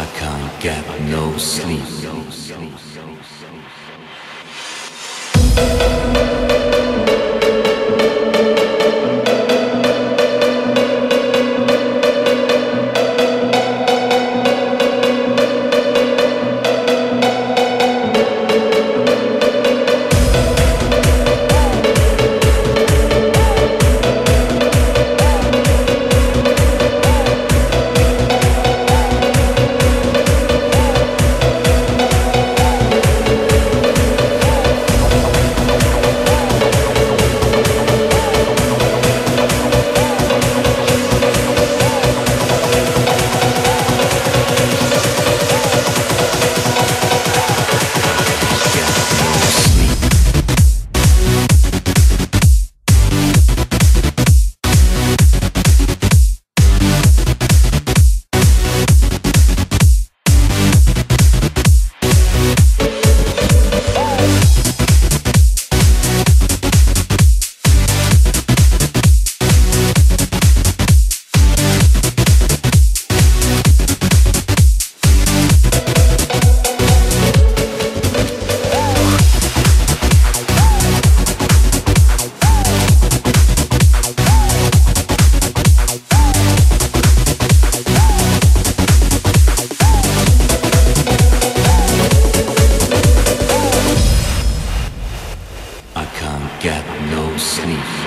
I can't get no sleep. get no sleep.